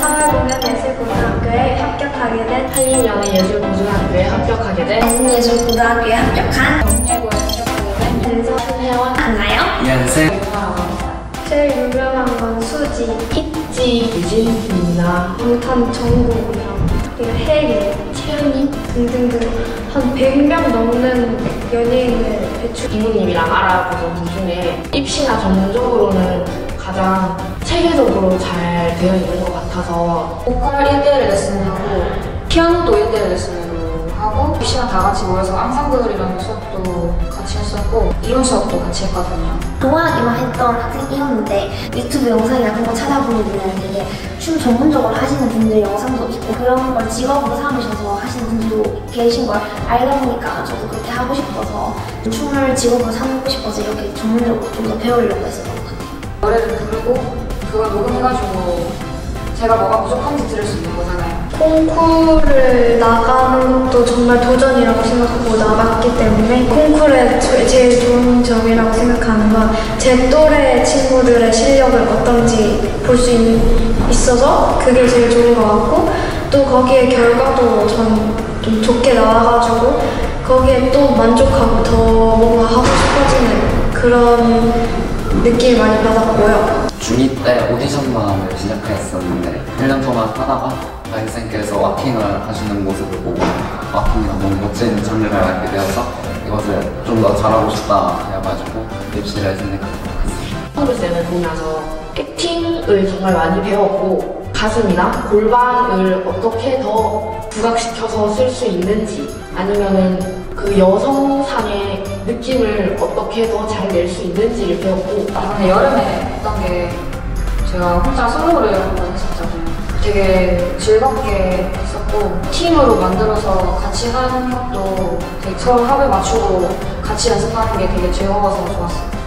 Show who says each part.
Speaker 1: 서울공연예술고등학교에 합격하게 된
Speaker 2: 한림연예예술고등학교에 합격하게 된
Speaker 1: 한예술고등학교에 합격한
Speaker 2: 정예고에 합격하게 된
Speaker 1: 윤서
Speaker 2: 윤혜원
Speaker 1: 안나요?
Speaker 2: 합니다.
Speaker 1: 제일 유명한 건 수지,
Speaker 2: 있지 유진입니다.
Speaker 1: 방탄 정국이랑 그리고 혜리, 채연이 등등등 한 100명 넘는 연예인을 배출
Speaker 2: 이모님이랑 알아보던 분 중에 입시나 전문적으로는 가장 체계적으로 잘 되어 있는 것 같아 서 보컬 1대1 레슨하고 피아노도 1대1 레슨으로 하고 입시랑 다 같이 모여서 앙상블이라는 수업도 같이 했었고 이론 수업도 같이 했거든요.
Speaker 3: 좋아하기만 했던 학생이었는데 유튜브 영상이나 그런 거 찾아보면 되게 춤 전문적으로 하시는 분들 영상도 있고 그런 걸 직업으로 삼으셔서 하시는 분들도 계신 걸 알다 보니까 저도 그렇게 하고 싶어서 춤을 직업으로 삼고 싶어서 이렇게 전문적으로 좀 더 배우려고 했었던 것 같아요.
Speaker 2: 노래를 부르고 그걸 녹음해가지고 제가 뭐가 부족한지 들을 수 있는 거잖아요.
Speaker 1: 콩쿠르를 나가는 것도 정말 도전이라고 생각하고 나갔기 때문에 콩쿠르의 저- 제일 좋은 점이라고 생각하는 건 제 또래 친구들의 실력을 어떤지 볼 수 있어서 그게 제일 좋은 것 같고 또 거기에 결과도 전 좀 좋게 나와가지고 거기에 또 만족하고 더 뭔가 하고 싶어지는 그런 느낌을 많이 받았고요.
Speaker 4: 중2 때 오디션만을 시작했었는데 1년 동안 하다가 선생님께서 와킹을 하시는 모습을 보고 와킹이 너무 멋진 장르를 알게 되어서 이것을 좀 더 잘하고 싶다 해가지고 입시를 선택하게 됐습니다.
Speaker 2: 콘글쌤을 보면서 액팅을 정말 많이 배웠고 가슴이나 골반을 어떻게 더 부각시켜서 쓸 수 있는지 아니면은 그 여성상의 느낌을 어떻게 더 잘 낼 수 있는지를 배웠고 이번에 여름에 했던 게 제가 혼자 솔로를 한번 했었잖아요. 되게 즐겁게 했었고 팀으로 만들어서 같이 하는 것도 되게 서로 합을 맞추고 같이 연습하는 게 되게 즐거워서 좋았어요.